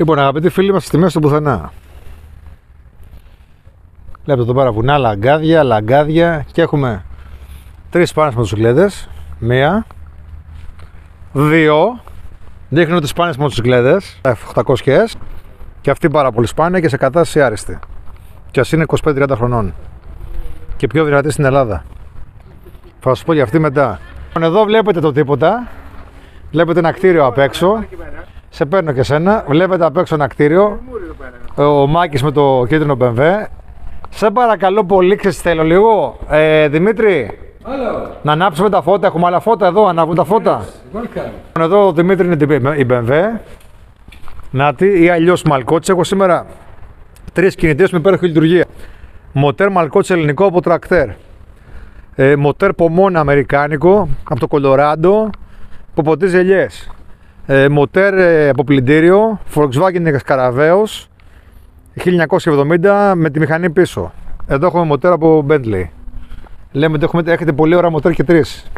Λοιπόν, αγαπητοί φίλοι μας, στη μέση του πουθενά. Βλέπετε εδώ πέρα βουνά, λαγκάδια, λαγκάδια και έχουμε τρεις σπάνιες μοτοσυκλέτες. Μία, δύο, δείχνουν τις σπάνιες μοτοσυκλέτες, F800S και αυτή πάρα πολύ σπάνια και σε κατάσταση άριστη. Και ας είναι 25-30 χρονών. Και πιο δυνατή στην Ελλάδα. Θα σας πω για αυτή μετά. Λοιπόν, Εδώ βλέπετε το τίποτα. Βλέπετε ένα κτίριο απ' έξω. Σε παίρνω και σένα. Βλέπετε απ' έξω ένα κτίριο. Ο Μάκης με το κίτρινο BMW. Σε παρακαλώ πολύ, ξέρεις τι θέλω λίγο. Ε, Δημήτρη, να ανάψουμε τα φώτα. Έχουμε άλλα φώτα εδώ, ανάβουν τα φώτα. Εδώ ο Δημήτρη είναι την- η BMW. Νάτι ή αλλιώς Μαλκότσης. Έχω σήμερα τρεις κινητέ με υπέροχη λειτουργία. Μοτέρ Μαλκότσης ελληνικό από τρακτέρ. Ε, μοτέρ Πομόνα αμερικάνικο από το Κολοράντο που ποτίζει ελιές. Ε, μοτέρ ε, από πλυντήριο Volkswagen Καραβαίος 1970 με τη μηχανή πίσω. Εδώ έχουμε μοτέρ από Bentley. Λέμε ότι έχουμε, έχετε πολύ ωραία μοτέρ και τρεις.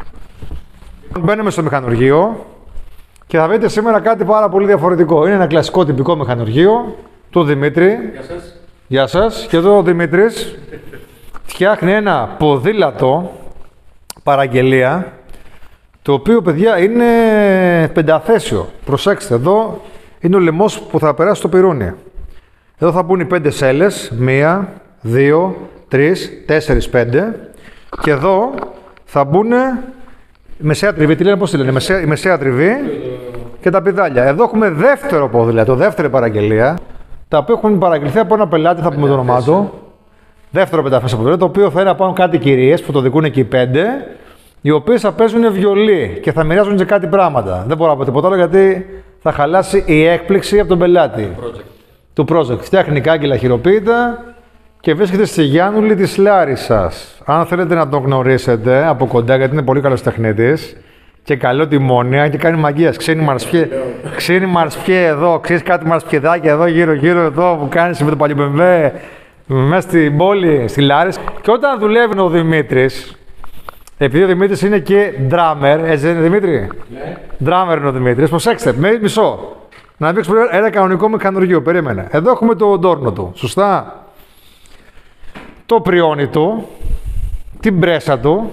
Μπαίνουμε στο μηχανουργείο και θα δείτε σήμερα κάτι πάρα πολύ διαφορετικό. Είναι ένα κλασικό τυπικό μηχανουργείο του Δημήτρη. Γεια σας. Γεια σας. Και εδώ ο Δημήτρης φτιάχνει ένα ποδήλατο παραγγελία το οποίο παιδιά είναι πενταθέσιο. Προσέξτε εδώ είναι ο λαιμός που θα περάσει στο πυρούνι. Εδώ θα μπουν οι πέντε σέλες. Μία, δύο, τρεις, τέσσερις, πέντε. Και εδώ θα μπουν η μεσαία τριβή. Τι λένε, πώς τη λένε, η μεσαία, η μεσαία τριβή και τα πιδάλια. Εδώ έχουμε δεύτερο ποδήλατο, δεύτερη παραγγελία. Τα οποία έχουν παραγγελθεί από ένα πελάτη, θα πούμε το όνομά του. Δεύτερο πενταφέσιο ποδήλατο, το οποίο θα είναι από κάτι κυρίες που το δικούν εκεί πέντε, οι οποίε θα παίζουν βιολί και θα μοιράζουν και κάτι πράγματα. Δεν μπορώ να πω τίποτα άλλο γιατί θα χαλάσει η έκπληξη από τον πελάτη. Του project. Φτιάχνει κάγκελα χειροποίητα και βρίσκεται στη Γιάννουλη της Λάρισας. Αν θέλετε να τον γνωρίσετε από κοντά, γιατί είναι πολύ καλός τεχνίτης και καλό τιμόνια και κάνει μαγείας. Ξένη μαρσπιέ, ξένη μαρσπιέ εδώ, ξέρει κάτι μαρσπιεδάκια εδώ γύρω-γύρω εδώ που κάνεις με το παλιμπεμβέ μέσα στην πόλη, στη Λάρισα. Και όταν δουλεύει ο Δημήτρης, επειδή ο Δημήτρης είναι και drummer, έτσι δεν είναι Δημήτρη; Ναι. Drummer είναι ο Δημήτρης. Προσέξτε, με μισό. Να δείξουμε ένα κανονικό μηχανουργείο. Περίμενε. Εδώ έχουμε το ντόρνο του. Σωστά; Το πριόνι του. Την πρέσα του.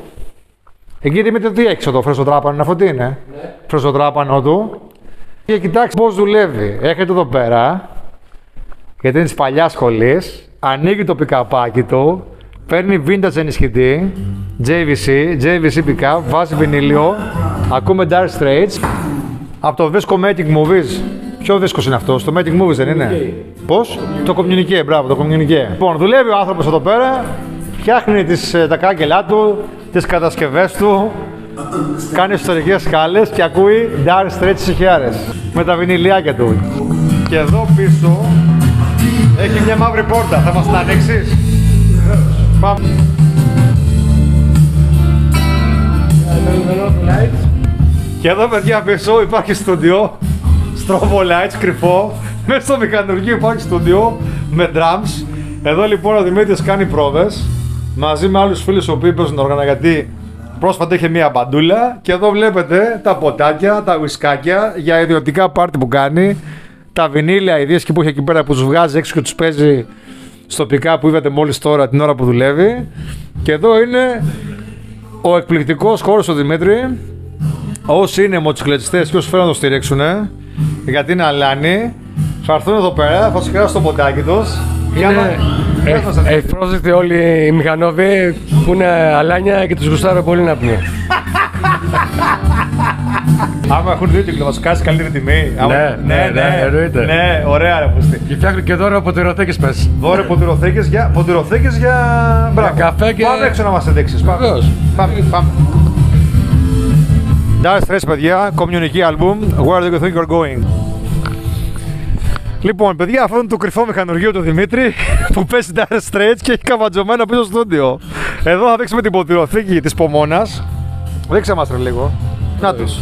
Εκεί Δημήτρη τι έχεις εδώ, φρεσοτράπανο, αυτό τι είναι. Ναι. Φρεσοτράπανο του. Και κοιτάξτε πώς δουλεύει. Έχετε εδώ πέρα, γιατί είναι της παλιάς σχολής, ανοίγει το πικαπάκι του, παίρνει vintage ενισχυτή, JVC, JVC pickup, βάζει βινίλιο, ακούμε Dark Straits, από το δίσκο Matic Movies. Ποιο δίσκο είναι αυτός, το Matic Movies δεν είναι; Πώς; Το Communique, μπράβο, το Communique. Λοιπόν, δουλεύει ο άνθρωπος εδώ πέρα, φτιάχνει τις, ε, τα κάγκελά του, τις κατασκευές του, κάνει ιστορικές σκάλες και ακούει Dark Straits χιλιάρε με τα βινιλιάκια του. Και εδώ πίσω έχει μια μαύρη πόρτα. Θα μας την ανοίξεις; Πάμε. Και εδώ παιδιά πίσω υπάρχει στούντιο. Strobo lights, κρυφό. Μέσα στο μηχανουργείο υπάρχει στούντιο με drums. Εδώ λοιπόν ο Δημήτρης κάνει πρόβες μαζί με άλλους φίλους οι οποίοι παίζουν όργανα γιατί πρόσφατα είχε μία μπαντούλα και εδώ βλέπετε τα ποτάκια, τα ουισκάκια για ιδιωτικά πάρτι που κάνει τα βινίλια, οι δίσκοι που έχει εκεί πέρα που τους βγάζει έξω και τους παίζει στο πικά που είδατε μόλις τώρα την ώρα που δουλεύει. Και εδώ είναι ο εκπληκτικός χώρος του Δημήτρη. Όσοι είναι μοτοσυκλετιστές και όσοι θέλουν να το στηρίξουν, γιατί είναι αλάνι, θα έρθουν εδώ πέρα, θα σου κράσουν το ποτάκι τους. Για να. Ε, Ευπρόσδεκτοι όλοι οι μηχανόβοι που είναι αλάνια και τους γουστάρω πολύ να πνί. Άμα έχουν δύο κύκλο, θα σου κάνει καλύτερη τιμή. Άμα- Ναι, ναι, ναι, εννοείται. Ναι, ωραία, ρε πούστη. Και φτιάχνω και δώρο από τυροθήκες πες. Δώρε ποτηροθήκες για, ποτηροθήκες για... Μπράβο. καφέ και- Πάμε έξω να μας δείξεις. Πάμε. Βεβαίως. Πάμε, πάμε. Dire Straits, παιδιά, community album. Where do you think you're going? Λοιπόν, παιδιά, αυτό είναι το κρυφό μηχανουργείο του Δημήτρη που παίζει Dire Straits και έχει καβατζωμένο πίσω στο στούντιο. Εδώ θα δείξουμε την ποτηροθήκη της Πομόνας. Δείξε μας ρε λίγο. Να τους.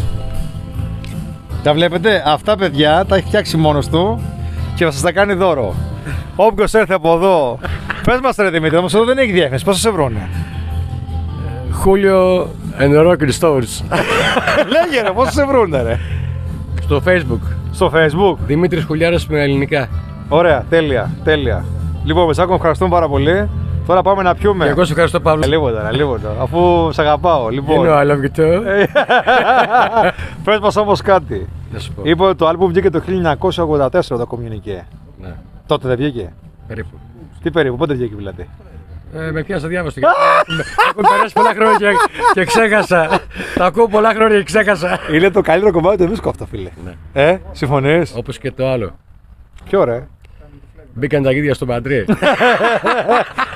Τα βλέπετε, αυτά παιδιά τα έχει φτιάξει μόνος του και θα σας τα κάνει δώρο. Όποιος έρθει από εδώ, πες μας ρε Δημήτρη, όμως εδώ δεν έχει διεύθυνση, πώς θα σε βρούνε; Χούλιο and Rocket Stores. Λέγε ρε, πώς θα σε βρούνε ρε; Στο facebook. Στο facebook. Δημήτρης Χουλιάρα με ελληνικά. Ωραία, τέλεια, τέλεια. Λοιπόν, Μεσάκο, ευχαριστούμε πάρα πολύ. Τώρα πάμε να πιούμε. Και εγώ σε ευχαριστώ Παύλο. Ε, Λίγο τώρα, λίγο τώρα. Αφού σε αγαπάω. You Λοιπόν. know I love you too. Πες μας όμως κάτι. Να σου πω. Είπε ότι το άλμπουμ βγήκε το 1984 το Communique. Ναι, Τότε δεν βγήκε; περίπου. Τι περίπου, πότε βγήκε δηλαδή. Ε, με πιάσα διάβαστο. Έχουν περάσει πολλά χρόνια και, και ξέχασα. Τα ακούω πολλά χρόνια και ξέχασα. Είναι το καλύτερο κομμάτι του δίσκου αυτό, φίλε. Ναι. Ε, συμφωνείς; Όπως και το άλλο. Ποιο ρε. Μπήκαν τα γίδια στο παντρί.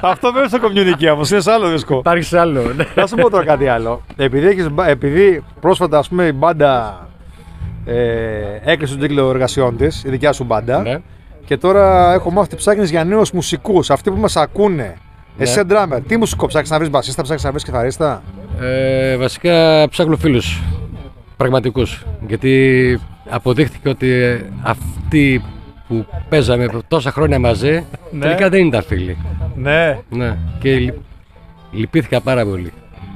αυτό δεν είναι στο Communique όμως, είναι σε άλλο δίσκο. Υπάρχει σε άλλο. ναι. Να σου πω τώρα κάτι άλλο. Επειδή, έχεις, μπα- επειδή πρόσφατα ας πούμε η μπάντα ε, έκλεισε τον κύκλο εργασιών της, η δικιά σου μπάντα. Ναι. Και τώρα έχω μάθει ότι ψάχνεις για νέους μουσικούς. Αυτοί που μας ακούνε. Εσύ Ναι. είσαι drummer. Τι μουσικό ψάχνει να βρεις μπασίστα, ψάχνει να βρεις κιθαρίστα; Ε, βασικά ψάχνω φίλους. Πραγματικούς. Γιατί αποδείχθηκε ότι αυτοί που παίζαμε τόσα χρόνια μαζί Ναι. τελικά δεν ήταν φίλοι. Ναι. Ναι. Και λυ- λυπήθηκα πάρα πολύ.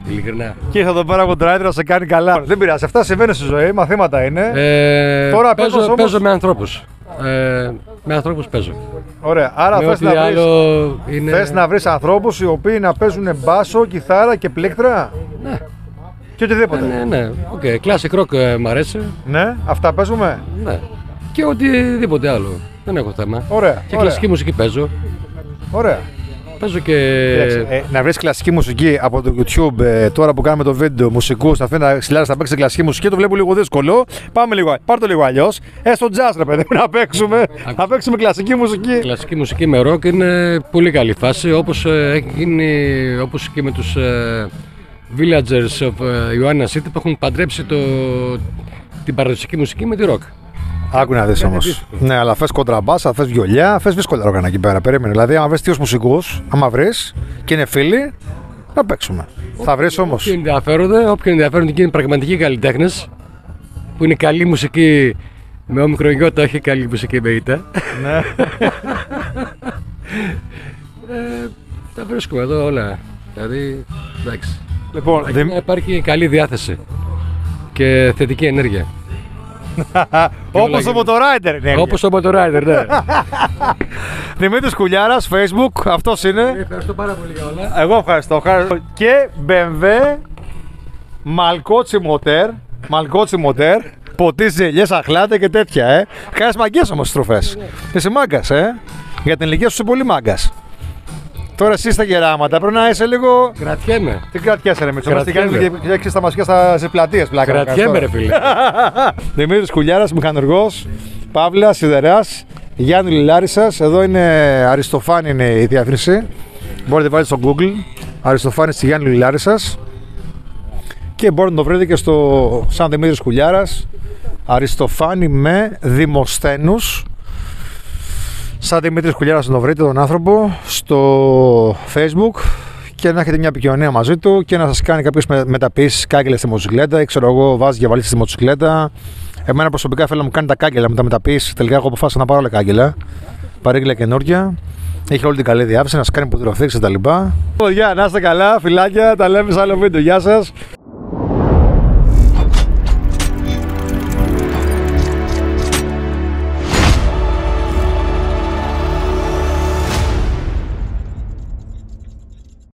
Ειλικρινά. Και ήρθα εδώ πέρα από τον να σε κάνει καλά. Δεν πειράζει. Αυτά συμβαίνουν στη ζωή. Μαθήματα είναι. Ε, Τώρα παίζω, παίζεις όμως- παίζω με ανθρώπους. Ε, με ανθρώπους παίζω. Ωραία. Άρα με θες ό,τι να βρει. άλλο είναι... Θες να βρεις ανθρώπους οι οποίοι να παίζουν μπάσο, κιθάρα και πλήκτρα; Ναι, Και οτιδήποτε. ναι, ναι. OK, classic rock ε, μ' αρέσει. Ναι, αυτά παίζουμε; Ναι. Και οτιδήποτε άλλο. Δεν έχω θέμα. Ωραία. Και ωραία. κλασική μουσική παίζω. Ωραία. Παίζω και. Κοίταξε, ε, να βρεις κλασική μουσική από το YouTube ε, τώρα που κάνουμε το βίντεο μουσικού, να φέρει να ξυλάρει να παίξει κλασική μουσική, το βλέπω λίγο δύσκολο. Πάμε λίγο, πάρ το λίγο αλλιώς. Ε, στο jazz, ρε παιδί μου, να παίξουμε, να παίξουμε κλασική μουσική. Κλασική μουσική με rock είναι πολύ καλή φάση όπως ε, έχει γίνει όπως και με τους ε, Villagers of ε, Ioanna City που έχουν παντρέψει το, την παραδοσιακή μουσική με τη rock. Άκου να δεις όμως. δύσκολο. Ναι, αλλά θες κοντραμπάσα, θες βιολιά, θες δύσκολα όργανα εκεί πέρα. Περίμενε. Δηλαδή, άμα βρεις δύο μουσικούς, άμα βρεις και είναι φίλοι, να παίξουμε. Θα βρεις όμως. Όποιοι ενδιαφέρονται, όποιοι ενδιαφέρονται και είναι πραγματικοί καλλιτέχνες που είναι καλή μουσική με όμικρο γιώτα, όχι καλή μουσική με ήττα. Ναι. Ε, τα βρίσκουμε εδώ όλα. Δηλαδή, εντάξει. Λοιπόν, Αρκεί Δημ- να υπάρχει καλή διάθεση και θετική ενέργεια. Όπως το Motorrider είναι. Όπως το Motorrider, ναι. Δημήτρης Κουλιάρας, Facebook, αυτός είναι. Ευχαριστώ πάρα πολύ για όλα. Εγώ ευχαριστώ. ευχαριστώ. Και BMW Μαλκότσι Μοτέρ. Μαλκότσι Μοτέρ. Ποτίζει ελιέ, αχλάτε και τέτοια, ε. Κάνει μαγκές όμως στι τροφέ. Είσαι μάγκας, ε. Για την ηλικία σου είσαι πολύ μάγκας. Τώρα εσύ στα γεράματα πρέπει να είσαι λίγο. Κρατιέμαι. Τι κρατιέσαι, ρε Μίτσο. Μας τι Κρατιέμαι. κάνει και έχεις τα μασικά στα, σε πλατείες πλάκα. να κάνεις Κρατιέμαι, τώρα. ρε φίλε. Δημήτρης Κουλιάρας, μηχανουργός. Παύλας, σιδεράς. Γιάννη Λιλάρισα. Εδώ είναι Αριστοφάνη είναι η διεύθυνση. Μπορείτε να βάλετε στο Google. Αριστοφάνη στη Γιάννη Λιλάρισα. Και μπορείτε να το βρείτε και στο Σαν Δημήτρης Κουλιάρας. Αριστοφάνη με Δημοσθένους. Σαν Δημήτρης Κουλιάρας να το βρείτε τον άνθρωπο στο Facebook και να έχετε μια επικοινωνία μαζί του και να σας κάνει κάποιες μεταπίσει κάγκελες στη μοτοσυκλέτα ή ξέρω εγώ, βάζει για βαλίτσε στη μοτοσυκλέτα. Εμένα προσωπικά θέλω να μου κάνει τα κάγκελα με τα μεταπίσει. Τελικά έχω αποφάσισα να πάρω όλα κάγκελα. Παρήγγειλα καινούργια. Έχει όλη την καλή διάθεση να σας κάνει υποτροφή κτλ. Παιδιά, να είστε καλά, φιλάκια, τα λέμε σε άλλο βίντεο. Γεια σας.